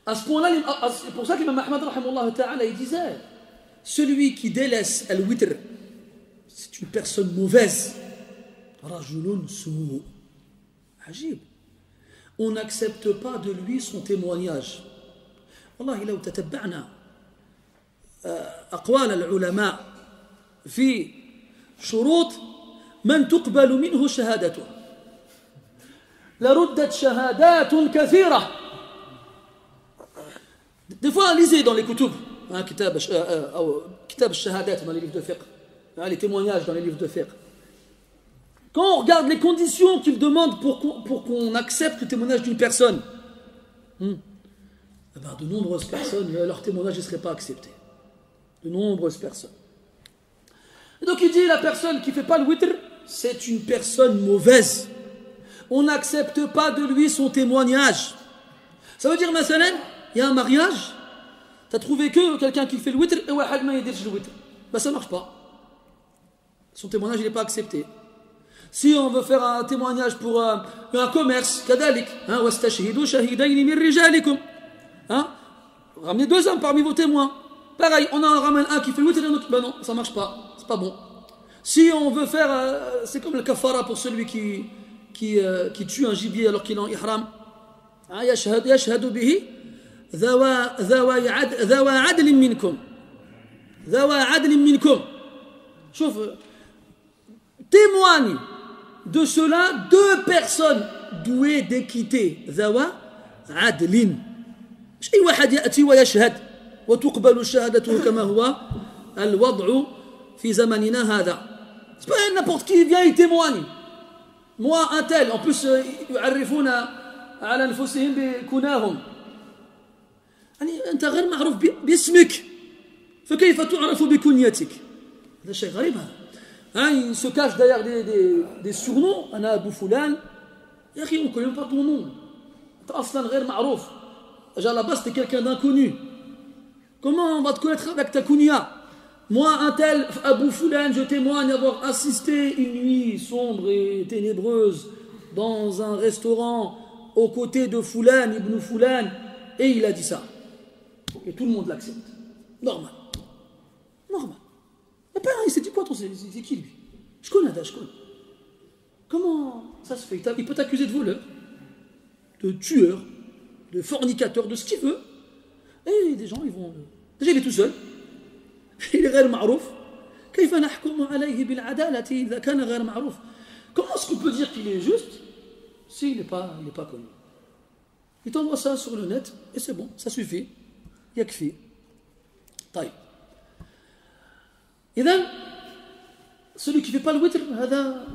À ce point-là, c'est pour ça que l'imam Ahmad ta'ala, il disait celui qui délaisse al-witr, c'est une personne mauvaise. Rajulun su'u. Ajib. On n'accepte pas de lui son témoignage. والله لو تتبعنا أقوال العلماء في شروط من تقبل منه شهادته لردت شهادات كثيرة Des fois, lisez dans les kutub, hein, kitab, euh, euh, kitab shahadat dans les livres de fiqh, hein, les témoignages dans les livres de fiqh. Quand on regarde les conditions qu'ils demandent pour qu'on, pour qu'on accepte le témoignage d'une personne, hmm, eh ben, de nombreuses personnes, leur témoignage ne serait pas accepté. De nombreuses personnes. Donc il dit la personne qui ne fait pas le c'est une personne mauvaise. On n'accepte pas de lui son témoignage. Ça veut dire, maintenant, il y a un mariage, tu as trouvé que quelqu'un qui fait le witr et le witr. Ben ça marche pas. Son témoignage, il n'est pas accepté. Si on veut faire un témoignage pour un, un commerce, kadalik, hein, hein, ramenez deux hommes parmi vos témoins. Pareil, on en ramène un qui fait le witr et un autre, ben non, ça marche pas, c'est pas bon. Si on veut faire, euh, c'est comme le kafara pour celui qui, qui, euh, qui tue un gibier alors qu'il est en ihram. يشهد به ذوى ذوى ذوى عدل منكم ذوى عدل منكم شوف témoigne de cela deux personnes douées d'équité ذوى عدل مش اي واحد ياتي ويشهد وتقبل شهادته كما هو الوضع في زمننا هذا C'est pas n'importe qui vient il témoigne moi un tel en plus euh, يعرفون على انفسهم بكناهم يعني انت غير معروف ب- باسمك فكيف تعرف بكنيتك هذا شيء غريب هذا Hein, il se cache derrière des, des, des surnoms انا ابو فلان يا اخي on ne connaît même pas ton nom انت اصلا غير معروف déjà à la base t'es quelqu'un d'inconnu comment on va te connaître avec ta kunya moi un tel Abou Foulan je témoigne avoir assisté une nuit sombre et ténébreuse dans un restaurant aux côtés de Foulan ibn Foulan et il a dit ça. Et tout le monde l'accepte. Normal. Normal. Il s'est dit quoi c'est qui lui? Je connais je connais. Comment ça se fait? Il peut t'accuser de voleur de tueur de fornicateur de ce qu'il veut et des gens ils vont déjà il est tout seul il est غير معروف كيف نحكم عليه بالعدالة إذا كان غير معروف Comment est-ce qu'on peut dire qu'il est juste s'il n'est pas, il n'est pas connu Il t'envoie ça sur le net et c'est bon, ça suffit. يكفي. طيب. إذا celui qui ne fait pas le witr هذا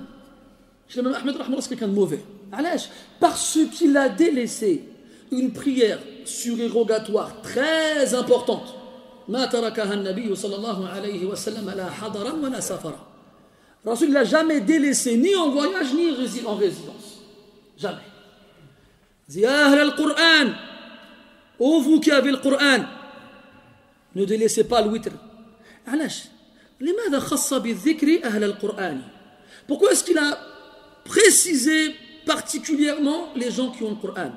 chez l'imam Ahmed رحمه الله c'est quelqu'un de mauvais. علاش Parce qu'il a délaissé une prière surérogatoire très importante. Rasul l'a jamais délaissé, ni en voyage, ni en résidence. Jamais. dit ah, al-Qur'an, ô vous qui avez le Qur'an, ne délaissez pas le. Pourquoi est-ce qu'il a précisé particulièrement les gens qui ont le Qur'an?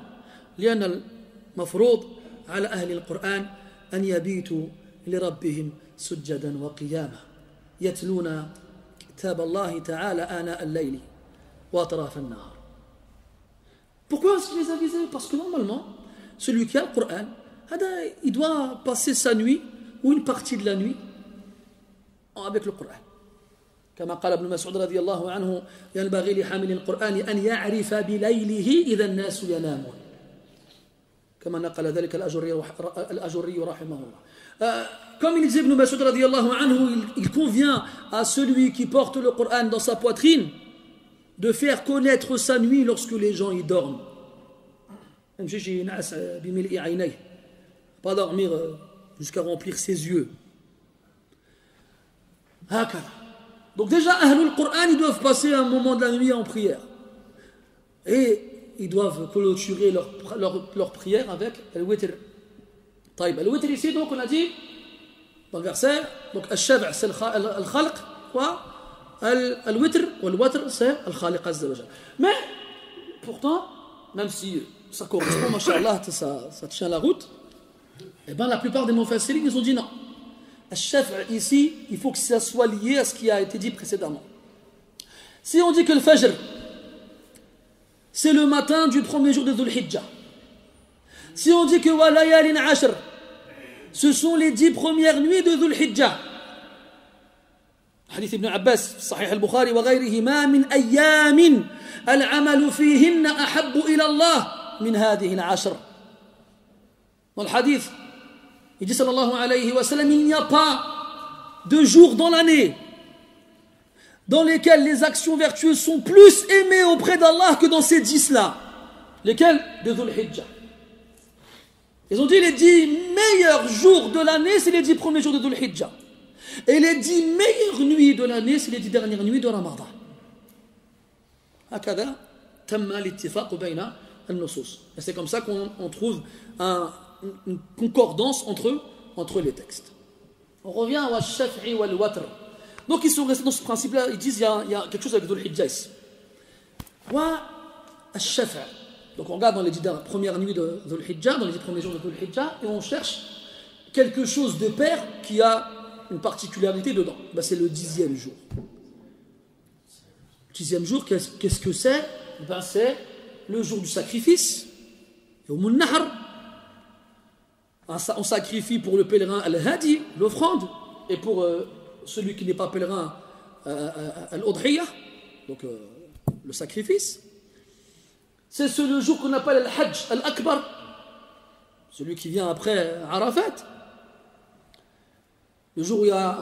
لأن المفروض على أهل القرآن أن يبيتوا لربهم سجدا وقياما يتلون كتاب الله تعالى آناء الليل وأطراف النهار. Pourquoi est-ce les a visés Parce que normalement, celui qui a le Coran, il doit passer sa nuit ou une partie de la nuit avec le Coran. كما قال ابن مسعود رضي الله عنه ينبغي لحامل القرآن أن يعرف بليله إذا الناس ينامون. كما نقل ذلك الأجري, الأجري رحمه الله Euh, comme il disait Ibn Mas'ud radiallahu anhu, il, il convient à celui qui porte le Coran dans sa poitrine de faire connaître sa nuit lorsque les gens y dorment. يمشي شي ينعس بملء عينيه pas dormir euh, jusqu'à remplir ses yeux هكذا donc déjà Ahlul Qur'an ils doivent passer un moment de la nuit en prière et ils doivent clôturer leur, leur, leur prière avec Al-Witr. Al-Witr ici, donc, on a dit dans le verset, donc Al-Shab' c'est Al-Khalq, quoi? Al-Witr, ou Al-Watr c'est Al-Khaliq Azzawajal. Mais, pourtant, même si ça correspond, machallah, ça, ça tient la route, eh bien la plupart des mufassiris, ils ont dit non. Al-Shaf' ici, il faut que ça soit lié à ce qui a été dit précédemment. Si on dit que le Fajr, c'est le matin du premier jour de Dhul Hijjah. Si on dit que Walayalin Ashr, ce sont les dix premières nuits de Dhul Hijjah. حديث ابن عباس في صحيح البخاري وغيره ما من أيام العمل فيهن أحب إلى الله من هذه العشر والحديث Il dit sallallahu alayhi wa sallam, il n'y a pas de jours dans l'année dans lesquelles les actions vertueuses sont plus aimées auprès d'Allah que dans ces dix-là. Lesquelles De Dhul Hijjah. Ils ont dit les dix meilleurs jours de l'année, c'est les dix premiers jours de Dhul Hijjah. Et les dix meilleures nuits de l'année, c'est les dix dernières nuits de Ramadan. Et c'est comme ça qu'on trouve une concordance entre, entre les textes. On revient à Shafi'i wal-Watr. Donc ils sont restés dans ce principe-là, ils disent qu'il y, a quelque chose avec Dhul Hijjah ici. Donc on regarde dans les dix premières nuits de Dhul Hijjah, dans les dix premiers jours de Dhul Hijjah, et on cherche quelque chose de pair qui a une particularité dedans. Ben, c'est le dixième jour. Le dixième jour, qu'est-ce qu que c'est? Ben, C'est le jour du sacrifice. On sacrifie pour le pèlerin al-hadi, l'offrande, et pour euh, celui qui n'est pas pèlerin euh, al-udhiyah, donc euh, le sacrifice. C'est ce le jour qu'on appelle al-hajj al-akbar, celui qui vient après Arafat. Le jour où il y a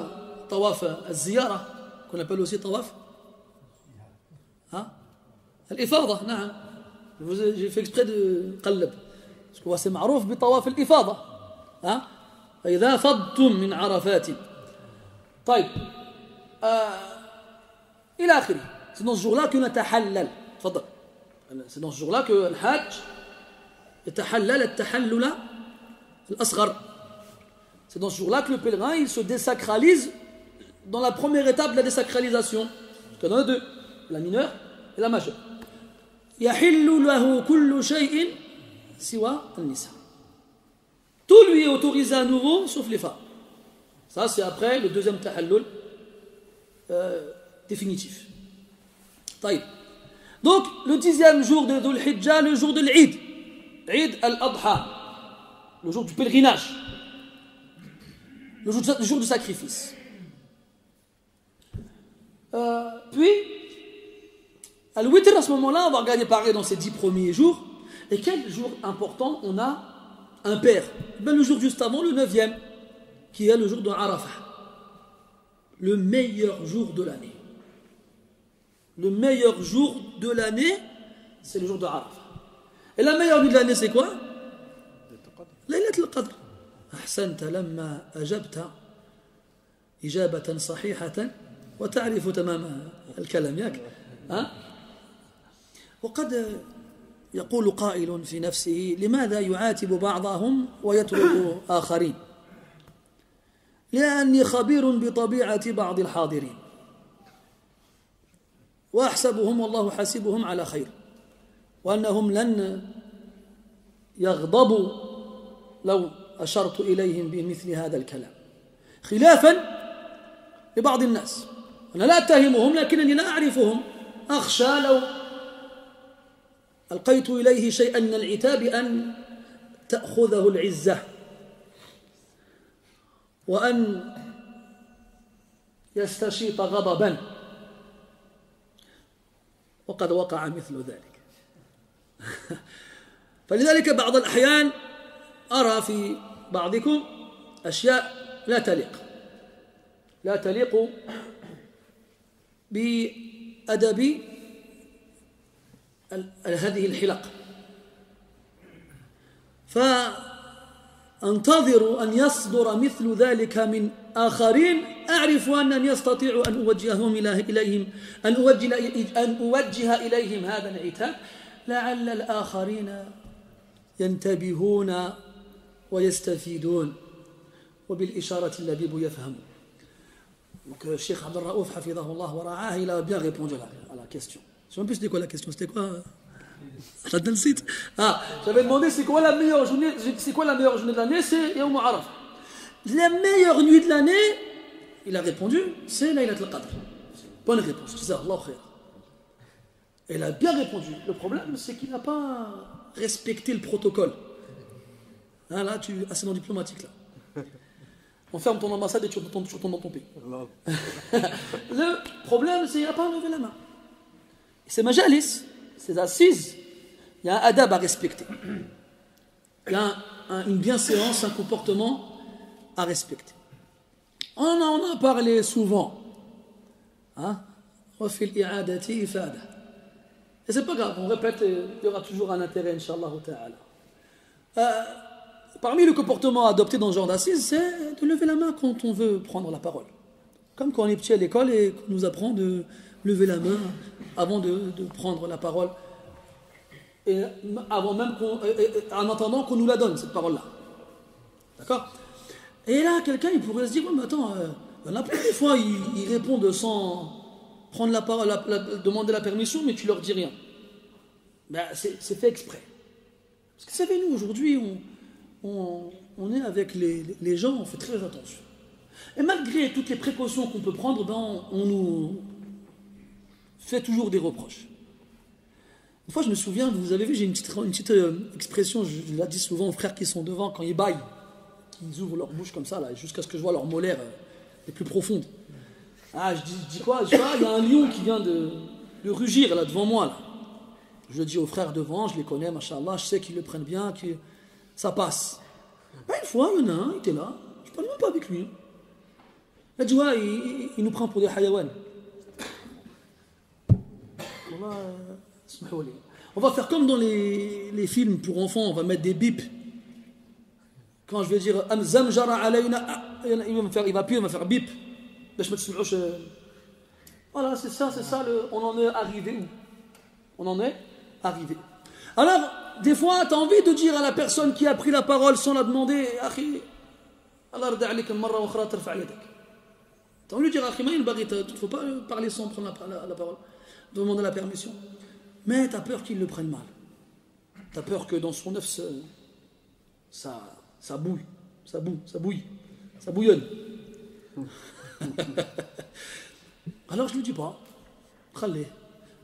tawaf al-ziyara, qu'on appelle aussi tawaf Al-ifada. J'ai fait exprès de qallab. Parce que c'est معروف بطواف الإفاضة. ها فإذا فضتم من عرفات C'est dans ce jour-là que نتحلل تفضل C'est dans ce jour-là que الحاج يتحلل التحلل الأصغر C'est dans ce jour-là que le pèlerin il se désacralise dans la première étape de la désacralisation. Parce qu'il y en a deux, la mineure et la majeure. يحل له كل شيء سوى النساء. Tout lui est autorisé à nouveau sauf les femmes. Ça, c'est après le deuxième tahallul euh, définitif. Taïb. Donc, le dixième jour de Dhul le jour de l'Eid. Eid al-Adha. Le jour du pèlerinage. Le jour, du sacrifice. Euh, puis, à l'Ouitr, à ce moment-là, on va regarder pareil dans ces dix premiers jours. Et quel jour important on a un père? Ben, Le jour juste avant, le neuvième. Qui est le jour de Arafah. Le meilleur jour de l'année. Le meilleur jour de l'année, c'est le jour de Arafah. Et la meilleure nuit de l'année, c'est quoi Laylat al-Qadr. أحسنت لما أجبت إجابة صحيحة وتعرف تمام الكلام ياك ها؟ وقد يقول قائل في نفسه لماذا يعاتب بعضهم ويترك آخرين لأني خبير بطبيعة بعض الحاضرين. وأحسبهم والله حاسبهم على خير. وأنهم لن يغضبوا لو أشرت إليهم بمثل هذا الكلام. خلافا لبعض الناس. أنا لا أتهمهم لكنني لا أعرفهم. أخشى لو ألقيت إليه شيئا من العتاب أن تأخذه العزة. وأن يستشيط غضبا. وقد وقع مثل ذلك. فلذلك بعض الأحيان أرى في بعضكم أشياء لا تليق. لا تليق بأدب هذه الحلق. أنتظر أن يصدر مثل ذلك من آخرين. أعرف انني استطيع أن أوجههم إليهم أن أوجه أن أوجه إليهم هذا العتاب. لعل الآخرين ينتبهون ويستفيدون وبالإشارة اللبيب يفهم. الشيخ عبد الرؤوف حفظه الله ورعاه إلى بيان ريبوندو على لا كيستيون سي اون بيس ديكو لا كيستيون سي Ah, j'avais demandé c'est quoi la meilleure journée, c'est quoi la meilleure journée de l'année? C'est Yawm Araf. La meilleure nuit de l'année, il a répondu, c'est Laylat al-Qadr. Bonne réponse, Allah khair. Il a bien répondu. Le problème, c'est qu'il n'a pas respecté le protocole. Ah, là, tu incident diplomatique là. On ferme ton ambassade et tu retournes, dans ton pays. le problème, c'est qu'il n'a pas levé la main. C'est majalis, c'est assises. Il y a un adab à respecter. Il y a une bienséance, un comportement à respecter. On en a parlé souvent. Hein? Et c'est pas grave, on répète, il y aura toujours un intérêt, Inch'Allah. Euh, Parmi le comportement adopté dans ce genre d'assises, c'est de lever la main quand on veut prendre la parole. Comme quand on est petit à l'école et qu'on nous apprend de lever la main avant de, prendre la parole. Et avant même en attendant qu'on nous la donne, cette parole-là. D'accord? Et là, quelqu'un, il pourrait se dire, mais attends, euh, il y en a plein des fois, ils, répondent sans prendre la parole, demander la permission, mais tu leur dis rien. Ben, c'est fait exprès. Parce que vous savez, nous, aujourd'hui, on, on, est avec les, gens, on fait très attention. Et malgré toutes les précautions qu'on peut prendre, ben on, nous fait toujours des reproches. Une fois, je me souviens, vous avez vu, j'ai une petite, euh, expression, je, la dis souvent aux frères qui sont devant, quand ils baillent, qu'ils ouvrent leur bouche comme ça, là, jusqu'à ce que je vois leur molaire euh, les plus profondes. Ah, je dis, quoi Je il y a un lion qui vient de, rugir là devant moi. Là. Je dis aux frères devant, je les connais, machallah, je sais qu'ils le prennent bien, qu'ils ça passe. une fois, il y en a un, il était là, je ne parle même pas avec lui. Là, tu vois, il, nous prend pour des hayawan. Euh, on va faire comme dans les, les, films pour enfants, on va mettre des bips. Quand je vais dire alayna, ah, il va me il va appuyer, faire bip. Euh. Voilà, c'est ça, c'est ça, le, on en est arrivé On en est arrivé. Alors, des fois, tu as envie de dire à la personne qui a pris la parole sans la demander, Akhi, Tu as envie de dire, Akhi, il ne faut pas parler sans prendre la parole demander la permission. Mais tu as peur qu'il le prenne mal. Tu as peur que dans son œuf, ça, ça, bouille, ça bouille, ça bouille, ça bouillonne. Alors je ne le dis pas. Khalé.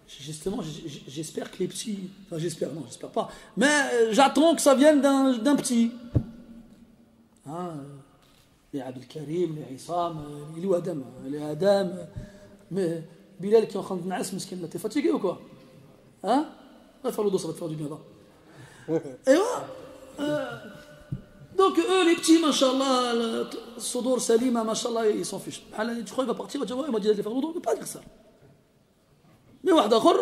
Justement, j'espère que les petits. Enfin, j'espère, non, j'espère pas. Mais euh, j'attends que ça vienne d'un petit. Ah, les Abdel Karim, les Issam, euh, les Adam, euh, les Adam. Mais بلال كي وخا نعس مسكين. لا تيفاتيكي وكوا. ها؟ غيفالو دو صبت فادو هذا ايوا دونك أو لي بتي ما شاء الله الصدور سليمة ما شاء الله يسون فيش بحال أنا تخوي بارتي جوا ما جات لي دو با يخسر. مي واحد آخر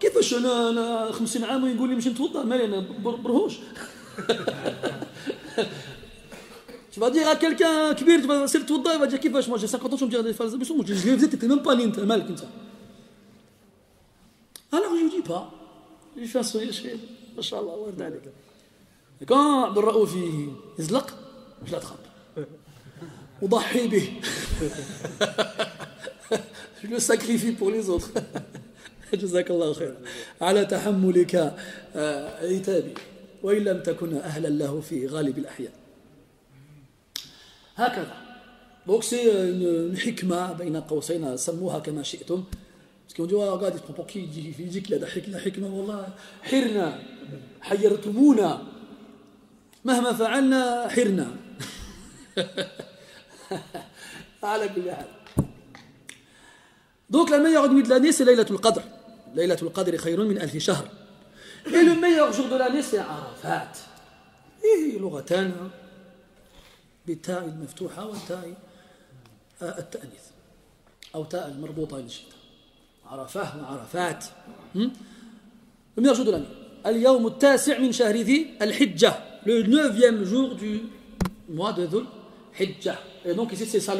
كيفاش أنا 50 عام ويقول لي مشي نتوضا مالي أنا برهوش. Tu vas dire à quelqu'un كبير tu vas سير توضا il va dire كيفاش moi j'ai 50 ans je me dire des phases mais moi je l'ai fait t'étais même pas né انت مالك انت alors je lui dis pas je fais un sourire je fais الله يرضى عليك quand عبد الرؤوف يزلق je l'attrape وضحي به je le sacrifie pour les autres جزاك الله خيرا على تحملك عتابي وإن لم تكن أهلا له في غالب الأحيان هكذا. دونك سي الحكمه بين قوسين سموها كما شئتم. كي نجيو غادي بروبوكي يجي في يجيك لا ضحك لا حكمة والله حرنا. حيرتمونا. مهما فعلنا حرنا. على كل حال. دونك لا ميور نويت لاني سي ليلة القدر. ليلة القدر خير من ألف شهر. اي لو ميور جور دو لاني سي عرفات. إيه لغتان بتاء المفتوحة والتاء آه، التأنيث أو تاء المربوطة للشتاء عرفة وعرفات لم يرجو دولاني اليوم التاسع من شهر ذي الحجة لو نوفيام جور دو موا دو ذو الحجة دونك سي سي c'est ça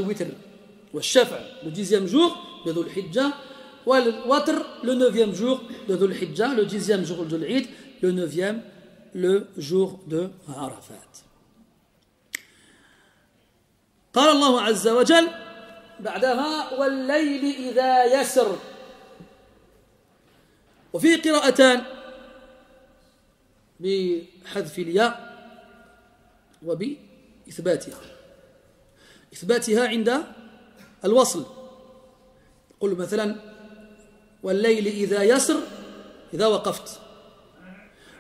والشفع لو ديزيام جور de ذو الحجة والوتر لو نوفيام جور de ذو الحجة لو ديزيام جور de العيد لو نوفيام لو جور دو عرفات قال الله عز وجل بعدها والليل إذا يسر. وفي قراءتان بحذف الياء وبإثباتها. إثباتها عند الوصل. قل مثلا والليل إذا يسر إذا وقفت.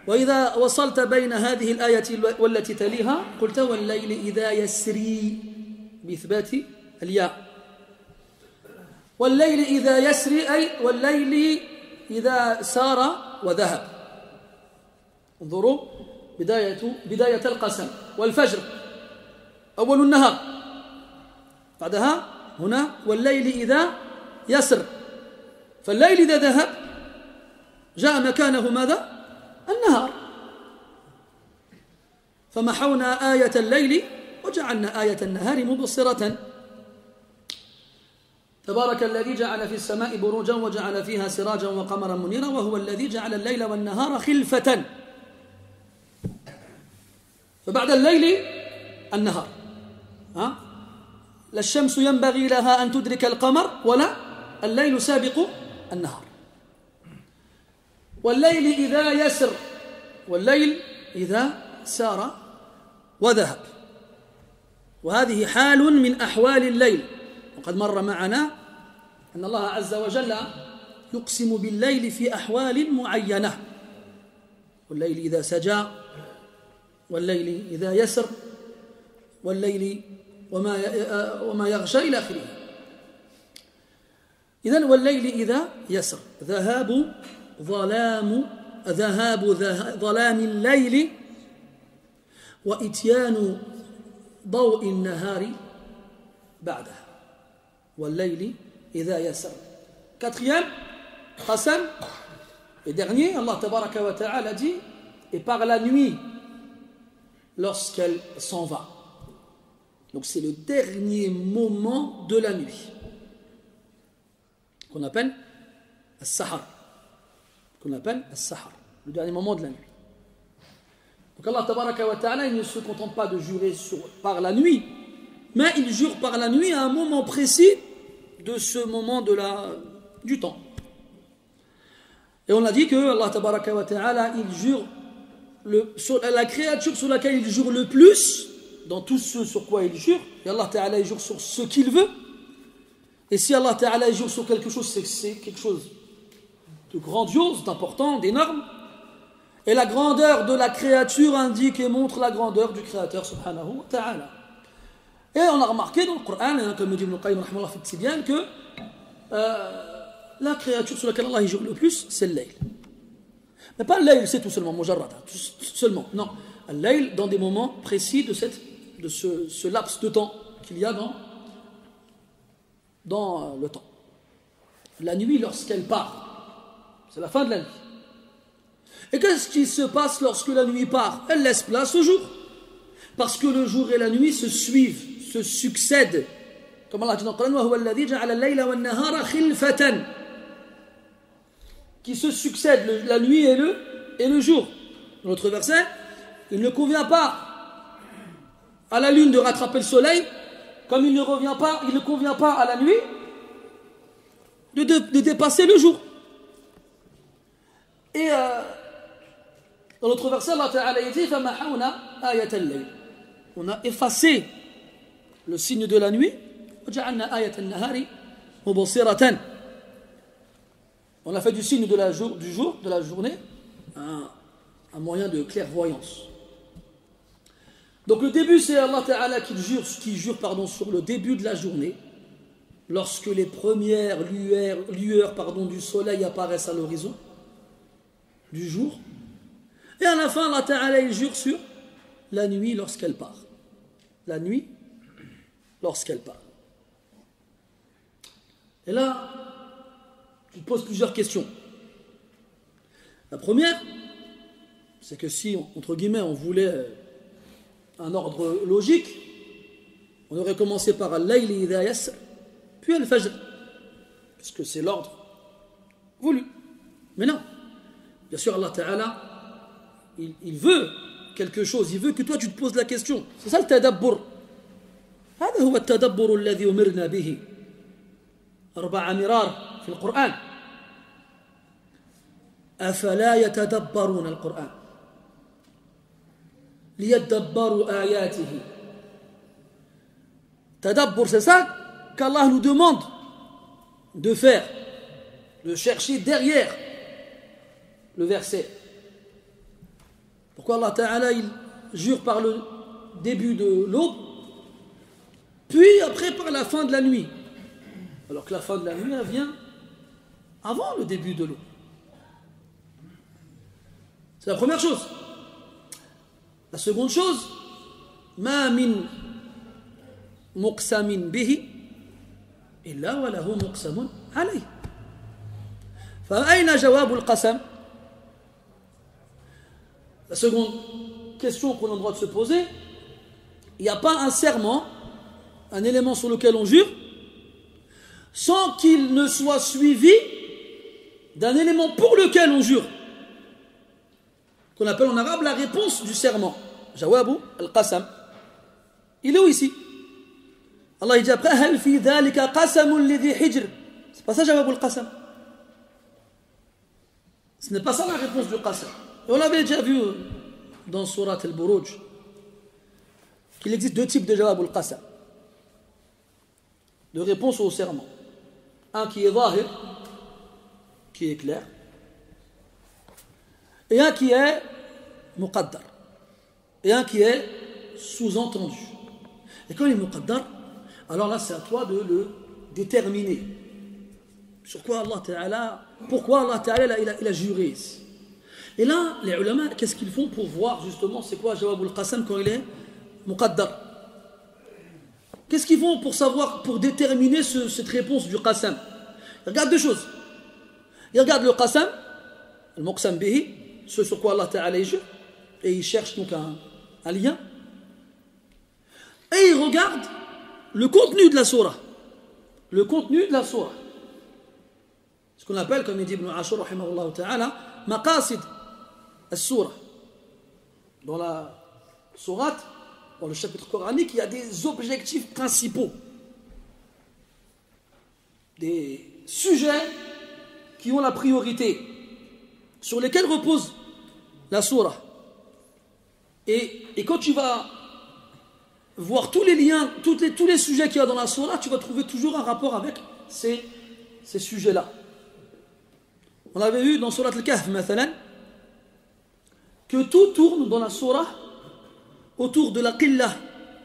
وإذا وصلت بين هذه الآية والتي تليها قلت والليل إذا يسري. بإثبات الياء. والليل إذا يسري أي والليل إذا سار وذهب. انظروا بداية بداية القسم. والفجر أول النهار. بعدها هنا والليل إذا يسر. فالليل إذا ذهب جاء مكانه ماذا؟ النهار. فمحونا آية الليل وجعلنا آية النهار مبصرة. تبارك الذي جعل في السماء بروجا وجعل فيها سراجا وقمرا منيرا وهو الذي جعل الليل والنهار خلفة. فبعد الليل النهار. ها؟ لا الشمس ينبغي لها أن تدرك القمر ولا الليل سابق النهار. والليل إذا يسر والليل إذا سار وذهب. وهذه حال من أحوال الليل. وقد مر معنا أن الله عز وجل يقسم بالليل في أحوال معينة. والليل إذا سجى والليل إذا يسر والليل وما وما يغشى إلى آخره. إذا والليل إذا يسر. ذهاب ظلام ذهاب ظلام الليل وإتيان ضوء النهار بعدها والليل إذا يسر Quatrième, qasam, et dernier, Allah tabaraka wa ta'ala dit, et par la nuit, lorsqu'elle s'en va. Donc c'est le dernier moment de la nuit, qu'on appelle al-sahar, qu'on appelle al-sahar, le dernier moment de la nuit. donc Allah tabaraka ta'ala, il ne se contente pas de jurer par la nuit, mais il jure par la nuit à un moment précis de ce moment du temps. Et on a dit que Allah tabaraka wa ta'ala, il jure la créature sur laquelle il jure le plus, dans tout ce sur quoi il jure, et Allah ta'ala il jure sur ce qu'il veut. Et si Allah ta'ala il jure sur quelque chose, c'est quelque chose de grandiose, d'important, d'énorme. Et la grandeur de la créature indique et montre la grandeur du Créateur subhanahu wa ta'ala. Et on a remarqué dans le Coran, hein, comme dit Ibn Qayyim que euh, la créature sur laquelle Allah jure le plus, c'est le Mais pas le c'est tout seulement, mujarrad, seulement. Non, le dans des moments précis de, cette, de ce, ce laps de temps qu'il y a dans, dans euh, le temps. La nuit, lorsqu'elle part, c'est la fin de la nuit. Et qu'est-ce qui se passe lorsque la nuit part? Elle laisse place au jour. Parce que le jour et la nuit se suivent, se succèdent. Comme Allah dit dans le qui se succèdent la nuit et le, et le jour. Notre verset, il ne convient pas à la lune de rattraper le soleil, comme il ne, revient pas, il ne convient pas à la nuit de, de, dépasser le jour. Et euh, dans notre verset, On a effacé le signe de la nuit. On a fait du signe de du jour, de la journée, un, moyen de clairvoyance. Donc le début, c'est Allah Ta'ala qui jure, qui jure pardon, sur le début de la journée, lorsque les premières lueurs, du soleil apparaissent à l'horizon du jour. Et à la fin, Allah Ta'ala il jure sur la nuit lorsqu'elle part. La nuit lorsqu'elle part. Et là, je pose plusieurs questions. La première, c'est que si, entre guillemets, on voulait un ordre logique, on aurait commencé par Al-Layli puis Al-Fajr, puisque c'est l'ordre voulu? Mais non. Bien sûr, Allah Ta'ala, il, il, veut quelque chose, il veut que toi tu te poses la question. C'est ça le tadabbur. هذا هو التدبر الذي أمرنا به أربع مرار في القرآن أفلا يتدبرون القرآن ليدبروا آياته Tadabbur, c'est ça qu'Allah nous demande de faire, de chercher derrière le verset. Pourquoi Allah Ta'ala il jure par le début de l'aube, puis après par la fin de la nuit alors que la fin de la nuit, elle vient avant le début de l'eau. C'est la première chose. La seconde chose, ma min muqsamin bihi illa wa lahu muqsamun alayh. فأين جواب القسم la seconde question qu'on a le droit de se poser, il n'y a pas un serment, un élément sur lequel on jure, sans qu'il ne soit suivi d'un élément pour lequel on jure, qu'on appelle en arabe la réponse du serment. Jawabu al-qasam. Il est où ici? Allah dit après. C'est pas ça Jawabu al-qasam? Ce n'est pas ça la réponse du qasam. On l'avait déjà vu dans Surat al-Buruj qu'il existe deux types de Jawabu al-qasam. De réponse au serment. Un qui est zahir, qui est clair, et un qui est muqaddar, et un qui est sous-entendu. Et quand il est muqaddar, alors là c'est à toi de le déterminer. Sur quoi Allah Ta'ala, pourquoi Allah Ta'ala il a, il a juré Et là, les ulama, qu'est-ce qu'ils font pour voir justement c'est quoi Jawab al-Qasam quand il est muqaddar? Qu'est-ce qu'ils font pour savoir, pour déterminer ce- cette réponse du qasam? Ils regardent deux choses. Ils regardent le qasam, le muqsam bihi, ce sur quoi Allah Ta'ala est jure, et ils cherchent donc un, lien. Et ils regardent le contenu de la surah. Le contenu de la surah. Ce qu'on appelle, comme il dit Ibn Ashur, maqasid al-surah. Dans la sourate, dans le chapitre coranique, il y a des objectifs principaux. Des sujets qui ont la priorité, sur lesquels repose la surah. Et, et quand tu vas voir tous les liens, tous les sujets qu'il y a dans la surah, tu vas trouver toujours un rapport avec ces, ces sujets-là. On avait vu dans Surat Al-Kahf, que tout tourne dans la surah autour de la qillah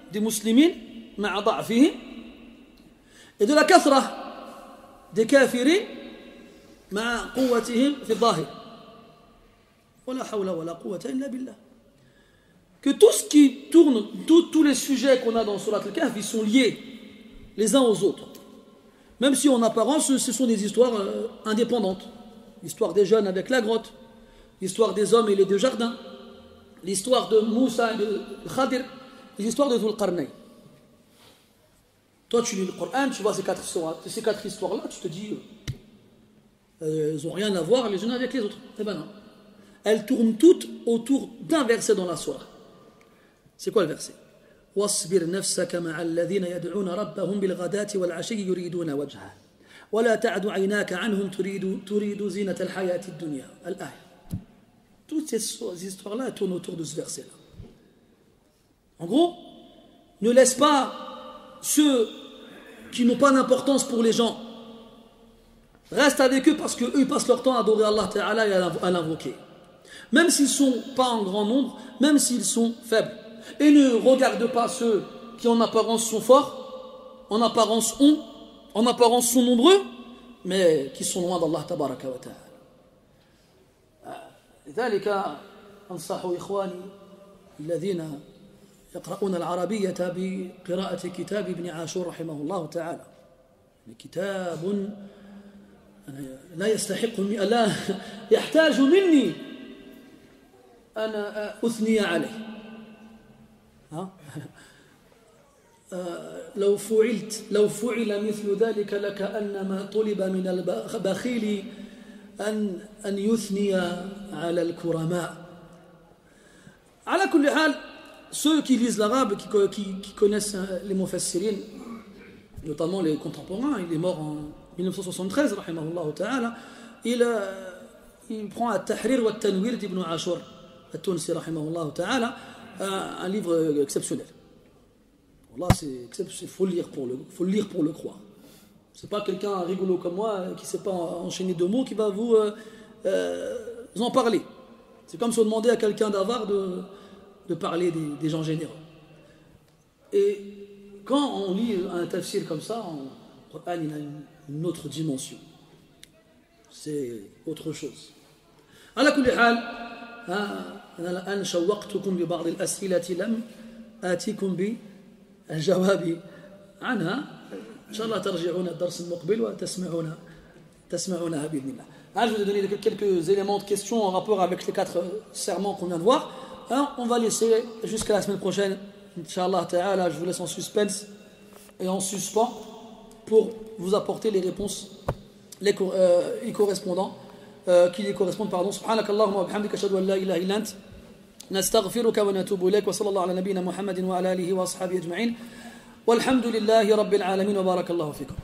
des da'fihim, et de la kathra des kafirin, quwwatihim fi dhahir. Wala hawla wala quwwata illa billah. Que tout ce qui tourne, tous les sujets qu'on a dans Surat Al-Kahf, ils sont liés les uns aux autres. Même si en apparence, ce sont des histoires euh, indépendantes. L'histoire des jeunes avec la grotte, l'histoire des hommes et les deux jardins, l'histoire de Moussa et de Khadir, l'histoire de Dhul Qarnayn. Toi, tu lis le Coran, tu vois ces quatre, histoires- ces quatre histoires-là, tu te dis, euh, elles n'ont rien à voir les unes avec les autres. Eh ben non. Elles tournent toutes autour d'un verset dans la surah. C'est quoi le verset واصبر نفسك مع الذين يدعون ربهم بالغداة والعشي يريدون وجهه ولا تعد عيناك عنهم تريد تريد زينة الحياة الدنيا الآية toutes ces histoires-là tournent autour de ce verset-là. En gros, ne laisse pas ceux qui n'ont pas d'importance pour les gens. Reste avec eux parce qu'eux, passent leur temps à adorer Allah Ta'ala et à l'invoquer. Même s'ils ne sont pas en grand nombre, même s'ils sont faibles. Et ne regarde pas ceux qui en apparence sont forts, en apparence ont, en apparence sont nombreux, mais qui sont loin d'Allah Ta'ala. لذلك أنصح إخواني الذين يقرؤون العربية بقراءة كتاب ابن عاشور رحمه الله تعالى كتاب لا يستحق لا يحتاج مني أن أثني عليه ها؟ لو فعلت لو فعل مثل ذلك لكأنما طلب من البخيل أن أن يثني على الكرماء على كل حال ceux qui lisent l'arabe, qui, qui, qui, connaissent les mufassirin, notamment les contemporains, il est mort en 1973, rahimahullah ta'ala, il, il prend à Tahrir wa Tanwir d'Ibn Ashur, al-Tunsi, rahimahullah ta'ala, un livre exceptionnel. Là, il faut lire pour le, faut lire pour le croire. C'est pas quelqu'un rigolo comme moi qui ne sait pas enchaîner deux mots qui va vous, euh, euh, vous en parler. C'est comme si on demandait à quelqu'un d'avare de, de parler des, des, gens généreux. Et quand on lit un tafsir comme ça, en Coran, il a une, une autre dimension. C'est autre chose. على كل حال أنا الآن شوقتكم ببعض الأسئلة لم آتيكم بالجواب عنها إن شاء الله ترجعون الدرس المقبل وتسمعون تسمعونها بإذن الله. Ah, je vais vous donner quelques éléments de questions en rapport avec les quatre serments qu'on vient de voir. Alors, on va laisser jusqu'à la semaine prochaine. Inch'Allah ta'ala, je vous laisse en suspense et en suspens pour vous apporter les réponses les, euh, y correspondant, euh, qui les correspondent. Pardon. سبحانك اللهم وبحمدك أشهد أن لا إله إلا أنت نستغفرك ونتوب إليك وصلى الله على نبينا محمد وعلى آله وأصحابه أجمعين والحمد لله رب العالمين وبارك الله فيكم.